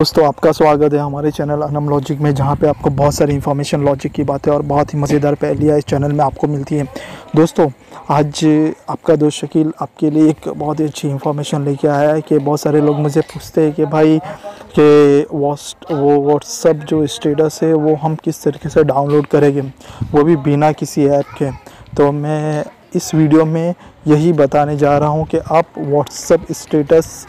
दोस्तों, आपका स्वागत है हमारे चैनल अनम लॉजिक में, जहाँ पे आपको बहुत सारी इन्फॉर्मेशन लॉजिक की बातें और बहुत ही मज़ेदार पहलियाँ इस चैनल में आपको मिलती हैं। दोस्तों, आज आपका दोस्त शकील आपके लिए एक बहुत ही अच्छी इन्फॉर्मेशन लेके आया है कि बहुत सारे लोग मुझे पूछते हैं कि भाई, कि वो व्हाट्सअप जो स्टेटस है, वो हम किस तरीके से डाउनलोड करेंगे? वो भी बिना किसी ऐप के। तो मैं इस वीडियो में यही बताने जा रहा हूँ कि आप व्हाट्सअप स्टेटस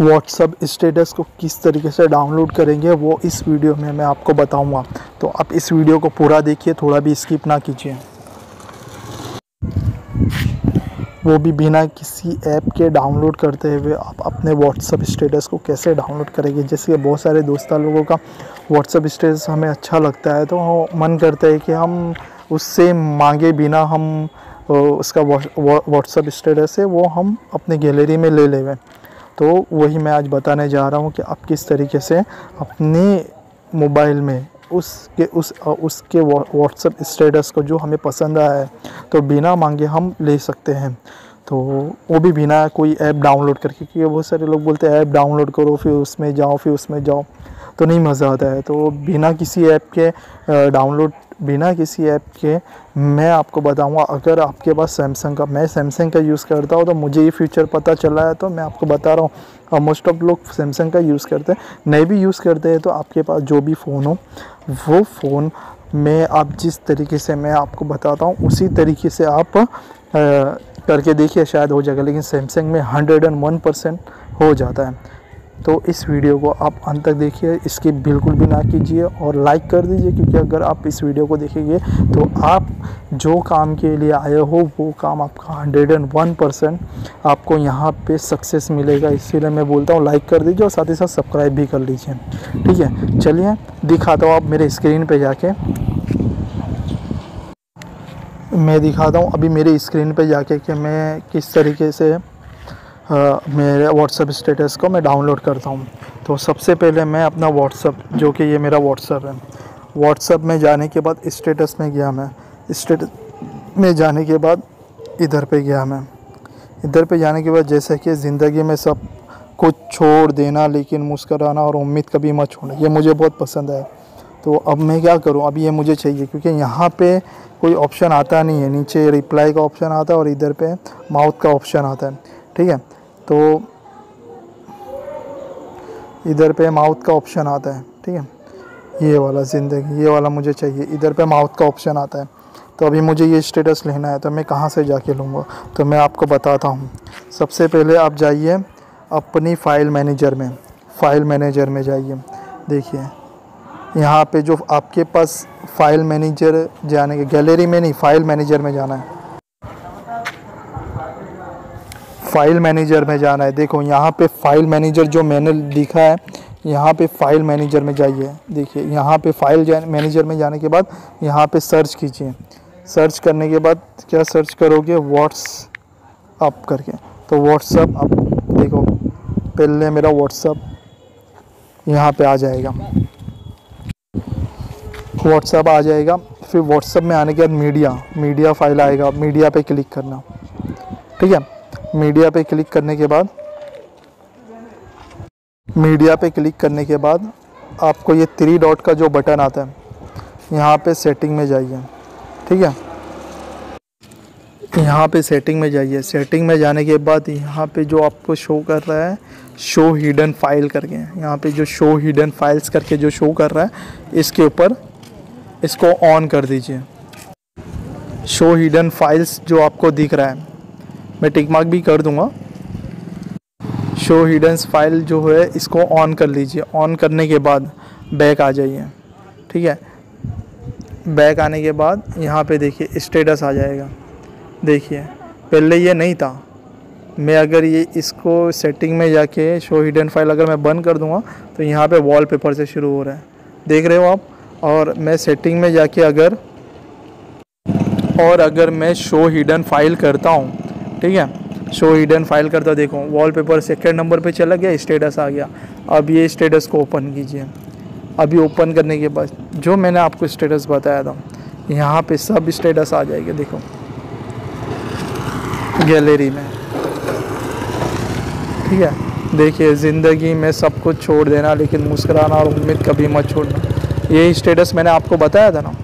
व्हाट्सअप स्टेटस को किस तरीके से डाउनलोड करेंगे, वो इस वीडियो में मैं आपको बताऊँगा। तो आप इस वीडियो को पूरा देखिए, थोड़ा भी स्किप ना कीजिए। वो भी बिना किसी ऐप के डाउनलोड करते हुए आप अपने व्हाट्सअप स्टेटस को कैसे डाउनलोड करेंगे, जैसे कि बहुत सारे दोस्त लोगों का व्हाट्सअप स्टेटस हमें अच्छा लगता है तो मन करता है कि हम उससे मांगे बिना हम उसका व्हाट्सअप स्टेटस है वो हम अपने गैलरी में ले लेवें तो वही मैं आज बताने जा रहा हूँ कि आप किस तरीके से अपने मोबाइल में उसके, उस उसके व्हाट्सअप स्टेटस को जो हमें पसंद आया है तो बिना मांगे हम ले सकते हैं। तो वो भी बिना कोई ऐप डाउनलोड करके, क्योंकि बहुत सारे लोग बोलते हैं ऐप डाउनलोड करो, फिर उसमें जाओ, फिर उसमें जाओ। तो नहीं मज़ा आता है। तो बिना किसी ऐप के डाउनलोड बिना किसी ऐप के मैं आपको बताऊँगा अगर आपके पास सैमसंग का मैं सैमसंग का यूज़ करता हूँ तो मुझे ये फीचर पता चला है तो मैं आपको बता रहा हूँ। और मोस्ट ऑफ़ लोग सैमसंग का यूज़ करते हैं। नहीं भी यूज़ करते हैं तो आपके पास जो भी फ़ोन हो वो फ़ोन में आप जिस तरीके से मैं आपको बताता हूँ उसी तरीके से आप आ, करके देखिए शायद हो जाएगा। लेकिन सैमसंग में हंड्रेड एंड वन परसेंट हो जाता है। तो इस वीडियो को आप अंत तक देखिए, इसकी बिल्कुल भी ना कीजिए और लाइक कर दीजिए, क्योंकि अगर आप इस वीडियो को देखेंगे तो आप जो काम के लिए आए हो, वो काम आपका हंड्रेड एंड वन परसेंट आपको यहाँ पे सक्सेस मिलेगा। इसीलिए मैं बोलता हूँ लाइक कर दीजिए और साथ ही साथ सब्सक्राइब भी कर लीजिए। ठीक है, चलिए, दिखाता हूँ आप मेरे स्क्रीन पर जाके। मैं दिखाता हूँ अभी मेरे स्क्रीन पे जाके कि मैं किस तरीके से मेरे व्हाट्सअप स्टेटस को मैं डाउनलोड करता हूँ। तो सबसे पहले मैं अपना व्हाट्सअप जो कि ये मेरा व्हाट्सअप है। व्हाट्सअप में जाने के बाद स्टेटस में गया मैं। स्टेटस में जाने के बाद इधर पे गया मैं। इधर पे जाने के बाद जैसे कि ज़िंदगी में सब कुछ छोड़ देना, लेकिन मुस्कराना और उम्मीद कभी मत छोड़ना। ये मुझे बहुत पसंद है। तो अब मैं क्या करूँ? अभी ये मुझे चाहिए, क्योंकि यहाँ पे कोई ऑप्शन आता नहीं है। नीचे रिप्लाई का ऑप्शन आता है और इधर पे माउथ का ऑप्शन आता है। ठीक है? तो इधर पे माउथ का ऑप्शन आता है, ठीक है? ये वाला ज़िंदगी, ये वाला मुझे चाहिए। इधर पे माउथ का ऑप्शन आता है। तो अभी मुझे ये स्टेटस लेना है तो मैं कहाँ से जाके लूँगा? तो मैं आपको बताता हूँ। सबसे पहले आप जाइए अपनी फ़ाइल मैनेजर में। फ़ाइल मैनेजर में जाइए। देखिए, यहाँ पे जो आपके पास फ़ाइल मैनेजर जाने के गैलरी में नहीं फ़ाइल मैनेजर में जाना है। फ़ाइल मैनेजर में जाना है। देखो, यहाँ पे फ़ाइल मैनेजर जो मैंने लिखा है, यहाँ पे फ़ाइल मैनेजर में जाइए। देखिए, यहाँ पे फ़ाइल मैनेजर में जाने के बाद यहाँ पे सर्च कीजिए। सर्च करने के बाद क्या सर्च करोगे? व्हाट्सअप करके। तो व्हाट्सअप आप देखो, पहले मेरा व्हाट्सअप यहाँ पे आ जाएगा। व्हाट्सअप आ जाएगा। फिर व्हाट्सअप में आने के बाद मीडिया मीडिया फ़ाइल आएगा। मीडिया पे क्लिक करना। ठीक है? मीडिया पे क्लिक करने के बाद, मीडिया पे क्लिक करने के बाद आपको ये थ्री डॉट का जो बटन आता है, यहाँ पे सेटिंग में जाइए। ठीक है? यहाँ पे सेटिंग में जाइए। सेटिंग में जाने के बाद यहाँ पे जो आपको शो कर रहा है शो हिडन फ़ाइल करके। यहाँ पे जो शो हिडन फाइल्स करके जो शो कर रहा है, इसके ऊपर इसको ऑन कर दीजिए। शो हिडन फाइल्स जो आपको दिख रहा है मैं टिक मार्क भी कर दूँगा। शो हिडन्स फ़ाइल जो है, इसको ऑन कर लीजिए। ऑन करने के बाद बैक आ जाइए। ठीक है? बैक आने के बाद यहाँ पे देखिए स्टेटस आ जाएगा। देखिए, पहले ये नहीं था। मैं अगर ये इसको सेटिंग में जाके शो हिडन फ़ाइल अगर मैं बंद कर दूँगा तो यहाँ पे वॉलपेपर से शुरू हो रहा है। देख रहे हो आप? और मैं सेटिंग में जाके अगर, और अगर मैं शो हिडन फ़ाइल करता हूँ ठीक है? शो हिडन फ़ाइल करता देखो वॉलपेपर सेकेंड नंबर पे चला गया स्टेटस आ गया। अब ये स्टेटस को ओपन कीजिए। अभी ओपन करने के बाद, जो मैंने आपको स्टेटस बताया था, यहाँ पे सब स्टेटस आ जाएगा, देखो। गैलरी में। ठीक है? देखिए, ज़िंदगी में सब कुछ छोड़ देना, लेकिन मुस्कराना और उम्मीद कभी मत छोड़ना। यही स्टेटस मैंने आपको बताया था ना?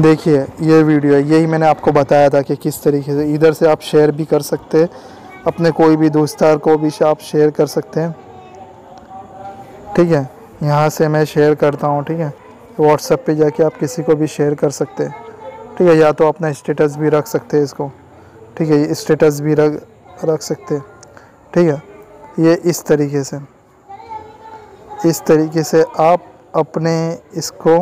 देखिए, ये वीडियो है, यही मैंने आपको बताया था कि किस तरीके से इधर से आप शेयर भी कर सकते हैं, अपने कोई भी दोस्तार को भी आप शेयर कर सकते हैं। ठीक है, यहाँ से मैं शेयर करता हूँ, ठीक है? व्हाट्सएप पे जाके आप किसी को भी शेयर कर सकते हैं। ठीक है, या तो अपना स्टेटस भी रख सकते हैं इसको। ठीक है स्टेटस भी रख रख सकते हैं। ठीक है, ये इस तरीके से, इस तरीके से आप अपने इसको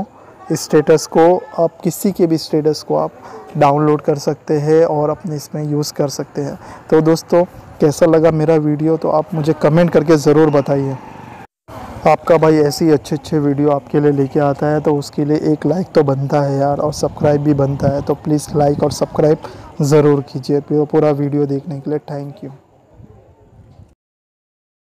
स्टेटस को आप किसी के भी स्टेटस को आप डाउनलोड कर सकते हैं और अपने इसमें यूज़ कर सकते हैं। तो दोस्तों, कैसा लगा मेरा वीडियो तो आप मुझे कमेंट करके ज़रूर बताइए। आपका भाई ऐसे ही अच्छे अच्छे वीडियो आपके लिए लेके आता है तो उसके लिए एक लाइक तो बनता है यार, और सब्सक्राइब भी बनता है। तो प्लीज़ लाइक और सब्सक्राइब ज़रूर कीजिए। पूरा वीडियो देखने के लिए थैंक यू